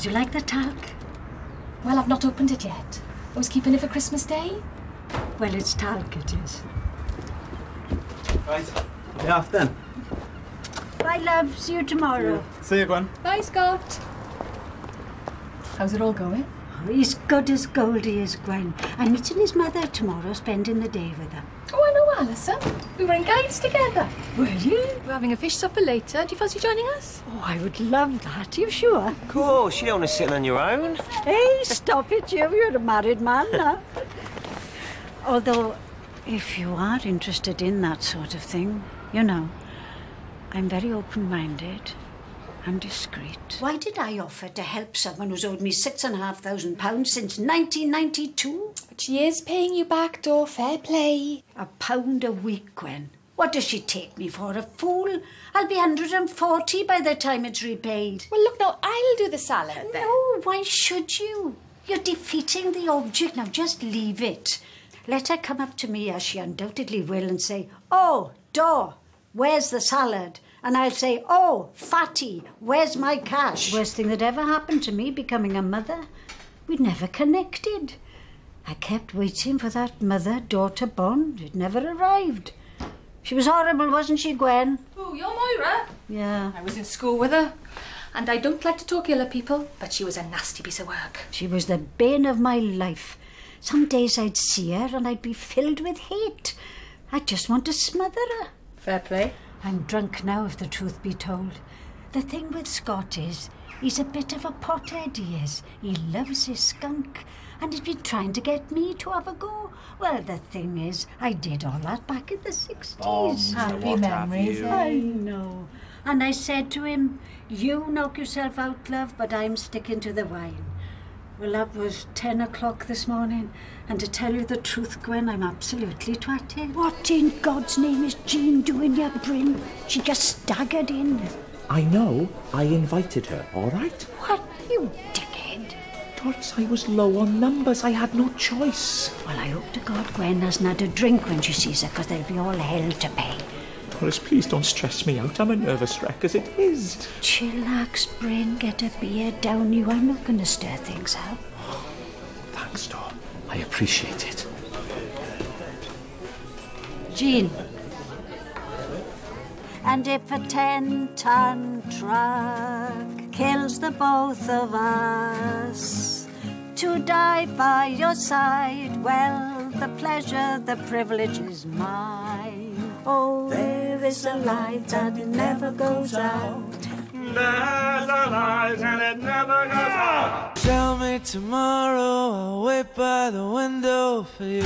Do you like the talc? Well, I've not opened it yet. I was keeping it for Christmas Day. Well, it's talc, it is. Right. Yeah, off then. Bye, love. See you tomorrow. See you, Gwen. Bye, Scott. How's it all going? Oh, he's good as gold, he is, Gwen. I'm meeting his mother tomorrow, spending the day with her. Oh, I know Alison. We were engaged together. Were you? We're having a fish supper later. Do you fancy joining us? Oh, I would love that. Are you sure? Of course, you don't want to sit on your own. Hey, stop it, you. You're a married man now. Although, if you are interested in that sort of thing, you know, I'm very open-minded. I'm discreet. Why did I offer to help someone who's owed me six and a half thousand pounds since 1992? But she is paying you back, Dor. Fair play. A pound a week, Gwen. What does she take me for? A fool? I'll be 140 by the time it's repaid. Well, look, now, I'll do the salad then. No, why should you? You're defeating the object. Now just leave it. Let her come up to me, as she undoubtedly will, and say, Oh, Dor, where's the salad? And I'll say, Oh, Fatty, where's my cash? Worst thing that ever happened to me, becoming a mother. We'd never connected. I kept waiting for that mother daughter bond. It never arrived. She was horrible, wasn't she, Gwen? Oh, you're Moira. Yeah. I was in school with her. And I don't like to talk ill of people, but she was a nasty piece of work. She was the bane of my life. Some days I'd see her and I'd be filled with hate. I'd just want to smother her. Fair play. I'm drunk now, if the truth be told. The thing with Scott is, he's a bit of a pothead, he is. He loves his skunk, and he's been trying to get me to have a go. Well, the thing is, I did all that back in the 60s. Happy memories. eh? I know. And I said to him, You knock yourself out, love, but I'm sticking to the wine. Well, that was 10 o'clock this morning, and to tell you the truth, Gwen, I'm absolutely twatted. What in God's name is Jean doing, you Bryn? She just staggered in. I know. I invited her, all right? What, you dickhead? Doris, I was low on numbers. I had no choice. Well, I hope to God Gwen hasn't had a drink when she sees her, because there'll be all hell to pay. Doris, please don't stress me out. I'm a nervous wreck as it is. Chillax, Bryn, get a beer down you. I'm not going to stir things up. Thanks, Dor. I appreciate it. Jean. And if a ten-ton truck kills the both of us, to die by your side, well, the pleasure, the privilege is mine. Oh, there is a light that never goes out. There's a light and it never goes out. Tell me tomorrow, I'll wait by the window for you.